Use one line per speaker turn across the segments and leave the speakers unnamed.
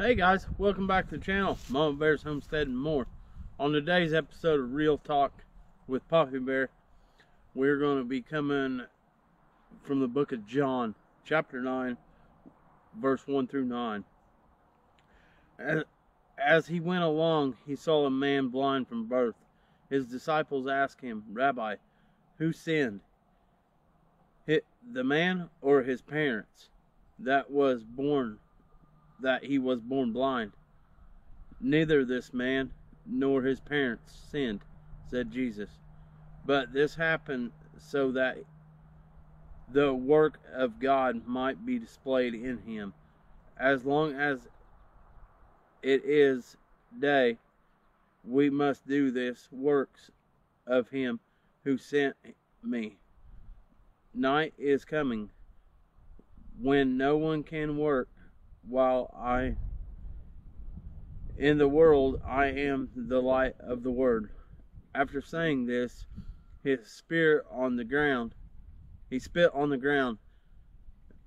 Hey guys, welcome back to the channel, Mama Bear's Homestead and more. On today's episode of Real Talk with Papa Bear, we're going to be coming from the book of John, chapter 9, verse 1 through 9. As, as he went along, he saw a man blind from birth. His disciples asked him, Rabbi, who sinned? the man or his parents that was born that he was born blind. Neither this man nor his parents sinned, said Jesus. But this happened so that the work of God might be displayed in him. As long as it is day, we must do this works of him who sent me. Night is coming when no one can work while I in the world I am the light of the word. After saying this, his spirit on the ground, he spit on the ground,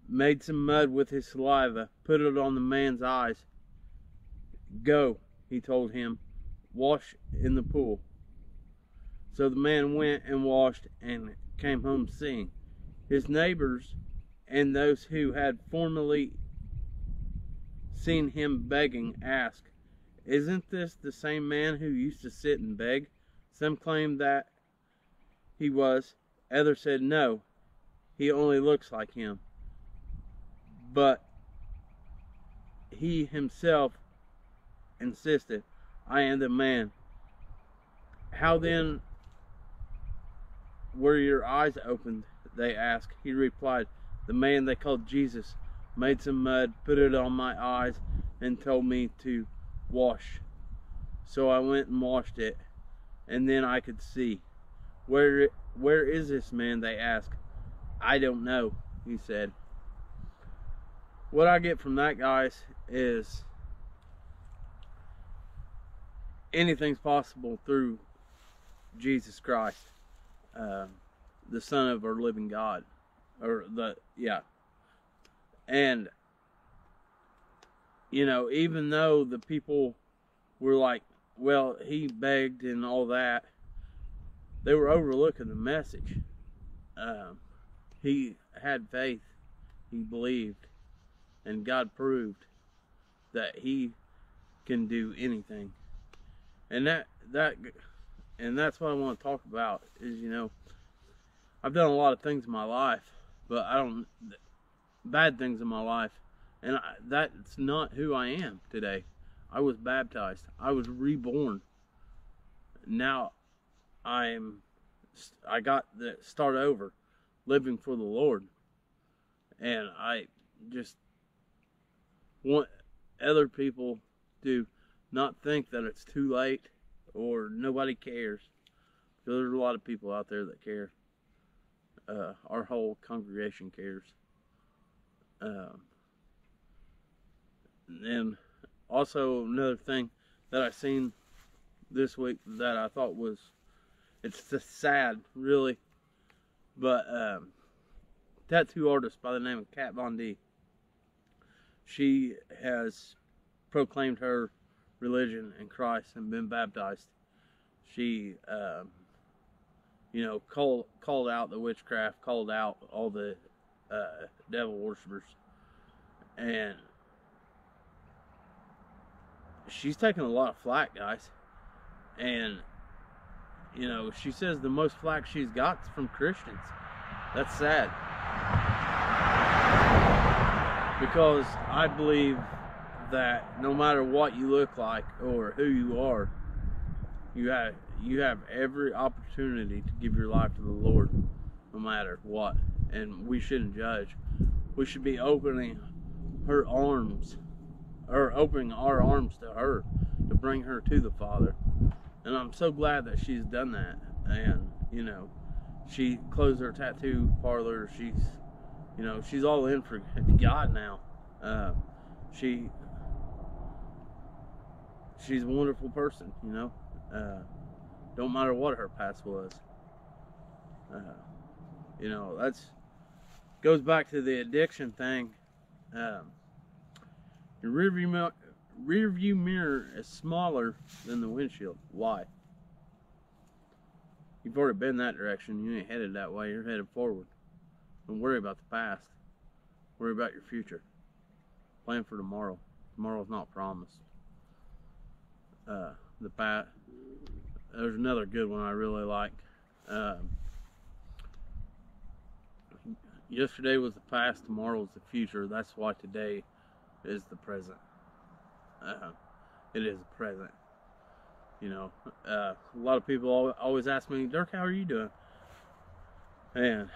made some mud with his saliva, put it on the man's eyes. Go, he told him, wash in the pool. So the man went and washed and came home seeing. His neighbors and those who had formerly seen him begging, asked, Isn't this the same man who used to sit and beg? Some claimed that he was, others said, No, he only looks like him. But he himself insisted, I am the man. How then were your eyes opened? They asked. He replied, The man they called Jesus made some mud, put it on my eyes, and told me to wash. So I went and washed it, and then I could see. Where where is this man? They asked. I don't know, he said. What I get from that, guys, is anything's possible through Jesus Christ, uh, the Son of our living God, or the yeah, and, you know, even though the people were like, well, he begged and all that, they were overlooking the message. Um, he had faith, he believed, and God proved that he can do anything. And that, that, and that's what I want to talk about is, you know, I've done a lot of things in my life, but I don't, bad things in my life. And I, that's not who I am today. I was baptized. I was reborn. Now I'm I got the start over living for the Lord. And I just want other people to not think that it's too late or nobody cares. Because there's a lot of people out there that care. Uh, our whole congregation cares. Um, and also another thing that I seen this week that I thought was it's just sad, really. But um, tattoo artist by the name of Kat Von D. She has proclaimed her religion in Christ and been baptized. She, um, you know, called called out the witchcraft, called out all the uh, devil worshippers, and she's taking a lot of flack, guys. And you know, she says the most flack she's got from Christians. That's sad. Because I believe that no matter what you look like or who you are, you have you have every opportunity to give your life to the Lord, no matter what and we shouldn't judge. We should be opening her arms, or opening our arms to her to bring her to the Father. And I'm so glad that she's done that. And, you know, she closed her tattoo parlor. She's, you know, she's all in for God now. Uh, she, she's a wonderful person, you know. Uh, don't matter what her past was. Uh, you know, that's goes back to the addiction thing. Um, mirror, rear view mirror is smaller than the windshield. Why? You've already been that direction. You ain't headed that way. You're headed forward. Don't worry about the past. Worry about your future. Plan for tomorrow. Tomorrow's not promised. Uh, the past. There's another good one I really like. Um, yesterday was the past. Tomorrow was the future. That's why today is the present. Uh, it is the present. You know, uh, a lot of people always ask me, Dirk, how are you doing? And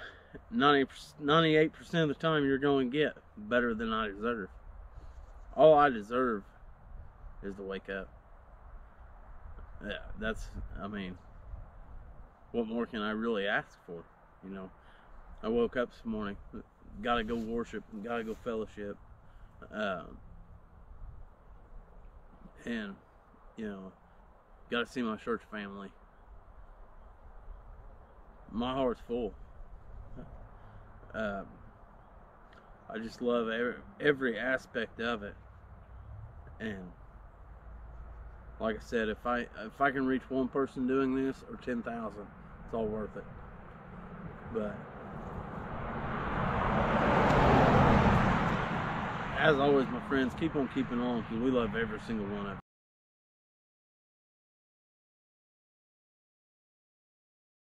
90, 98% of the time, you're going to get better than I deserve. All I deserve is to wake up. Yeah, that's, I mean, what more can I really ask for? You know, I woke up this morning, gotta go worship, gotta go fellowship. Um, and, you know, got to see my church family. My heart's full. Um, I just love every, every aspect of it, and like I said, if I if I can reach one person doing this or ten thousand, it's all worth it. But as always, my friends, keep on keeping on because we love every single one of you.